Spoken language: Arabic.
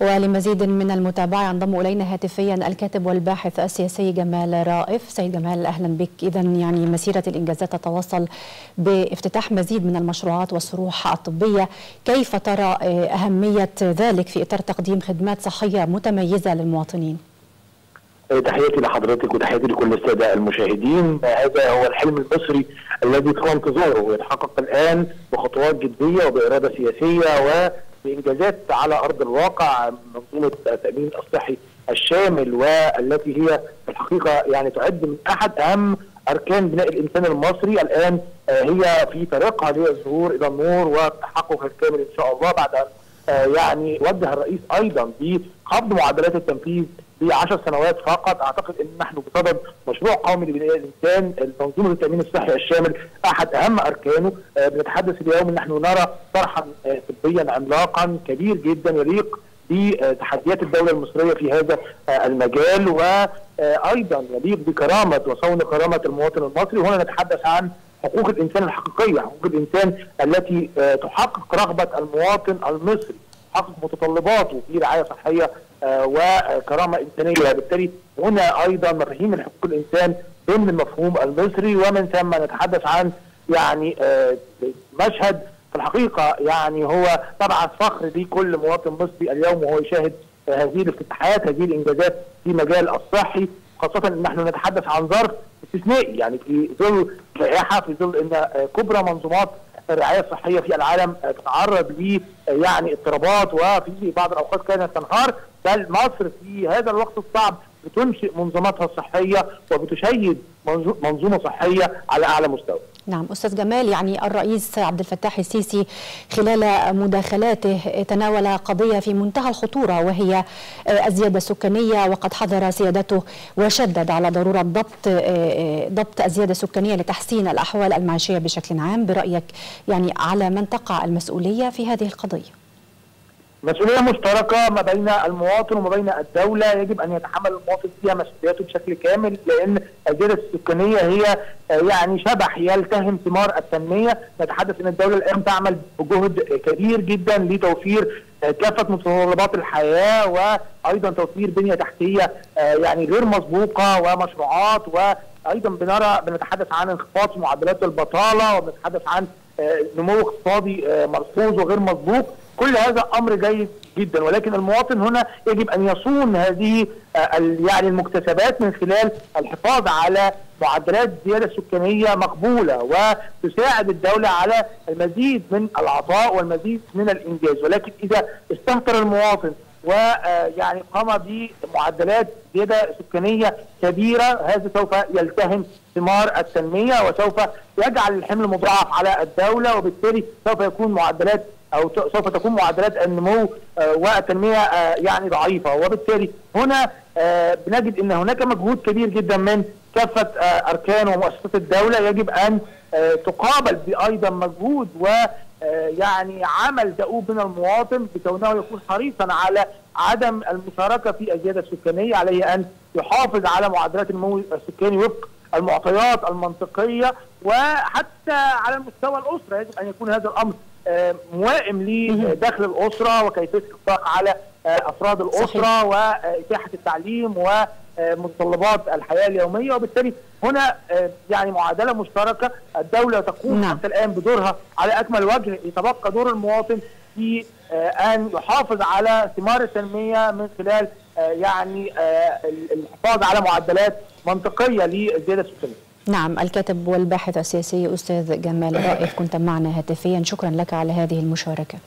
ولمزيد من المتابعة ينضم إلينا هاتفيا الكاتب والباحث السياسي جمال رائف. سيد جمال أهلا بك. إذا يعني مسيرة الإنجازات تتواصل بافتتاح مزيد من المشروعات والصروح الطبية. كيف ترى أهمية ذلك في إطار تقديم خدمات صحية متميزة للمواطنين؟ تحياتي لحضرتك وتحياتي لكل السادة المشاهدين. هذا هو الحلم المصري الذي في انتظاره ويتحقق الآن بخطوات جدية وبإرادة سياسية وبانجازات على أرض الواقع منظومه التامين الصحي الشامل والتي هي في الحقيقة يعني تعد من أحد أهم أركان بناء الإنسان المصري. الآن هي في طريقها للظهور إلى النور والتحقق الكامل إن شاء الله بعد أن يعني وجه الرئيس أيضا بخفض معدلات التنفيذ ب 10 سنوات فقط. أعتقد إن نحن بصدد مشروع قومي لبناء الانسان منظومه التامين الصحي الشامل أحد أهم أركانه. بنتحدث اليوم نحن نرى طرحا طبيا عملاقا كبير جدا يليق بتحديات الدولة المصرية في هذا المجال. وأيضا يليق بكرامة وصون كرامة المواطن المصري. وهنا نتحدث عن حقوق الإنسان الحقيقية، حقوق الإنسان التي تحقق رغبة المواطن المصري، تحقق متطلباته في رعاية صحية وكرامة إنسانية، وبالتالي هنا أيضا مفاهيم حقوق الإنسان ضمن المفهوم المصري ومن ثم نتحدث عن يعني مشهد في الحقيقة يعني هو طبعا فخر لكل مواطن مصري اليوم وهو يشاهد هذه الافتتاحات هذه الإنجازات في مجال الصحي. خاصة إن نحن نتحدث عن ظرف استثنائي يعني في ظل جائحه في ظل إن كبرى منظومات الرعاية الصحية في العالم تتعرض ل يعني اضطرابات وفي بعض الأوقات كانت تنهار بل مصر في هذا الوقت الصعب بتنشئ منظوماتها الصحية وبتشيد منظومة صحية على أعلى مستوى. نعم أستاذ جمال يعني الرئيس عبد الفتاح السيسي خلال مداخلاته تناول قضية في منتهى الخطورة وهي الزيادة السكانية وقد حذر سيادته وشدد على ضرورة ضبط ضبط الزيادة السكانية لتحسين الأحوال المعيشية بشكل عام برأيك يعني على من تقع المسؤولية في هذه القضية؟ مسؤولية مشتركة ما بين المواطن وما بين الدولة. يجب أن يتحمل المواطن فيها مسؤولياته بشكل كامل لأن الزياده السكانيه هي يعني شبح يلتهم ثمار التنمية. نتحدث إن الدولة الآن تعمل بجهد كبير جدا لتوفير كافة متطلبات الحياة وأيضا توفير بنية تحتية يعني غير مسبوقة ومشروعات وأيضا بنرى بنتحدث عن انخفاض معدلات البطالة وبنتحدث عن نمو اقتصادي ملحوظ وغير مسبوق. كل هذا أمر جيد جدا ولكن المواطن هنا يجب أن يصون هذه يعني المكتسبات من خلال الحفاظ على معدلات زيادة سكانية مقبولة وتساعد الدولة على المزيد من العطاء والمزيد من الإنجاز. ولكن إذا استهتر المواطن ويعني قام بمعدلات زياده سكانية كبيرة. هذا سوف يلتهم ثمار التنمية وسوف يجعل الحمل مضاعف على الدولة وبالتالي سوف يكون معدلات أو سوف تكون معدلات النمو والتنمية يعني ضعيفة. وبالتالي هنا بنجد إن هناك مجهود كبير جدا من كافة أركان ومؤسسات الدولة يجب أن تقابل بايضا مجهود و يعني عمل دؤوب من المواطن بكونه يكون حريصا على عدم المشاركة في الزيادة السكانية عليه أن يحافظ على معدلات النمو السكاني وفق المعطيات المنطقية وحتى على مستوى الأسرة. يجب أن يكون هذا الأمر موائم لدخل الأسرة وكيفية الانفاق على أفراد الأسرة وإتاحة التعليم ومتطلبات الحياة اليومية وبالتالي هنا يعني معادلة مشتركة الدولة تقوم نعم. حتى الآن بدورها على أكمل وجه يتبقى دور المواطن في أن يحافظ على ثمار التنمية من خلال يعني الحفاظ على معدلات منطقية للزياده السكانيه. نعم الكاتب والباحث السياسي أستاذ جمال رائف كنت معنا هاتفيا شكرا لك على هذه المشاركة